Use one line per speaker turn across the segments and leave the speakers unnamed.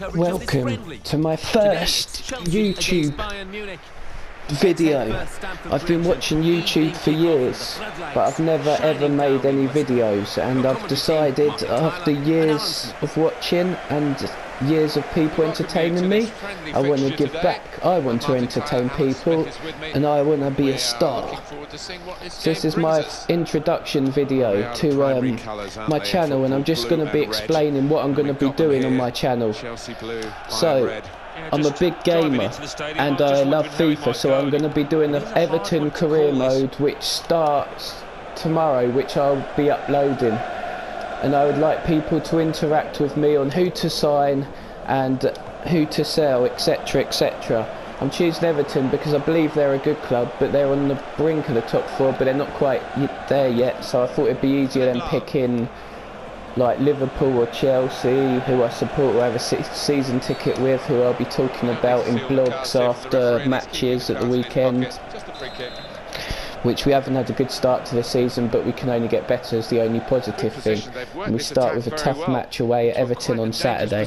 Welcome to my first YouTube video. I've been watching YouTube for years, but I've never ever made any videos and I've decided after years of watching and years of people entertaining me, I want to give back. I want to entertain people and I want to be a star. So this is my introduction video to um, my channel and I'm just going to be explaining what I'm going to be doing on my channel. So, I'm a big gamer and I love FIFA so I'm going to be doing the Everton career mode which starts tomorrow which I'll be uploading and I would like people to interact with me on who to sign and who to sell, etc. etc. I'm choosing Everton because I believe they're a good club, but they're on the brink of the top four, but they're not quite there yet. So I thought it'd be easier than picking like Liverpool or Chelsea, who I support, who I have a season ticket with, who I'll be talking about in blogs after matches at the weekend. Which we haven't had a good start to the season, but we can only get better as the only positive thing. And we start with a tough match away at Everton on Saturday.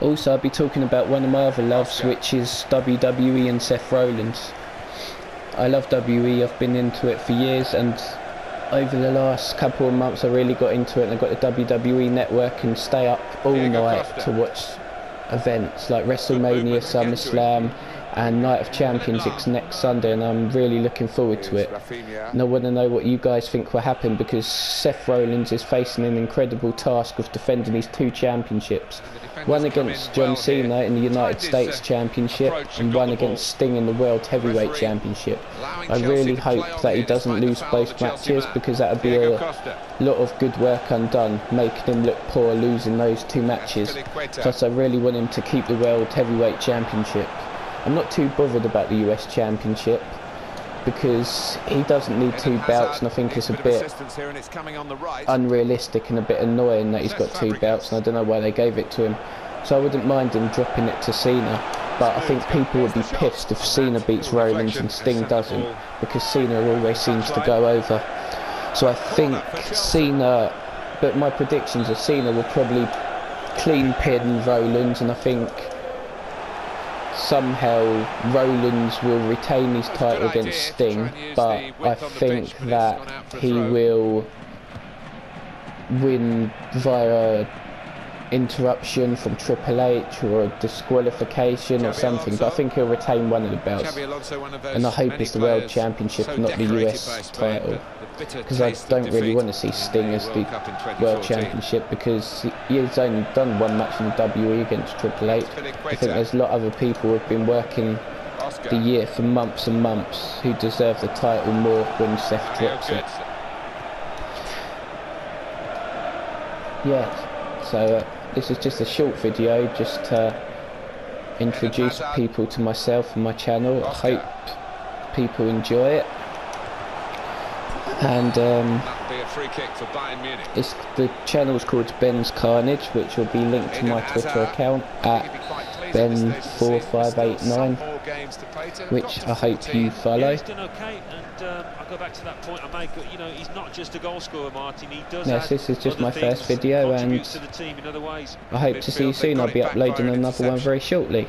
Also, I'll be talking about one of my other loves, which is WWE and Seth Rollins. I love WWE, I've been into it for years, and over the last couple of months I really got into it and I got the WWE network and stay up all night to watch events like WrestleMania, SummerSlam, and Night of Champions it's next Sunday and I'm really looking forward to it. And I want to know what you guys think will happen because Seth Rollins is facing an incredible task of defending his two championships. One against John Cena in the United States Championship and one against Sting in the World Heavyweight Championship. I really hope that he doesn't lose both matches because that would be a lot of good work undone, making him look poor losing those two matches. Plus I really want him to keep the World Heavyweight Championship. I'm not too bothered about the US Championship because he doesn't need two belts and I think it's a bit unrealistic and a bit annoying that he's got two belts and I don't know why they gave it to him. So I wouldn't mind him dropping it to Cena but I think people would be pissed if Cena beats Rollins and Sting doesn't because Cena always seems to go over. So I think Cena, but my predictions are Cena will probably clean pin Rollins and I think somehow Rollins will retain his title against Sting, but I think that he will win via interruption from Triple H or a disqualification or something, but I think he'll retain one of the belts. And I hope it's the World Championship, not the US title. Because I don't really want to see Sting as the World Championship because he's only done one match in the WWE against Triple H. I think there's a lot of other people who have been working the year for months and months who deserve the title more when Seth drops it. Yeah, so uh, this is just a short video just to introduce people to myself and my channel. I hope people enjoy it. And um, it's the channel is called Ben's Carnage, which will be linked to my Twitter account at Ben4589, which I hope you follow. you know he's not just a goalscorer martin he does Yes, this is just my first video, and I hope to see you soon. I'll be uploading another one very shortly.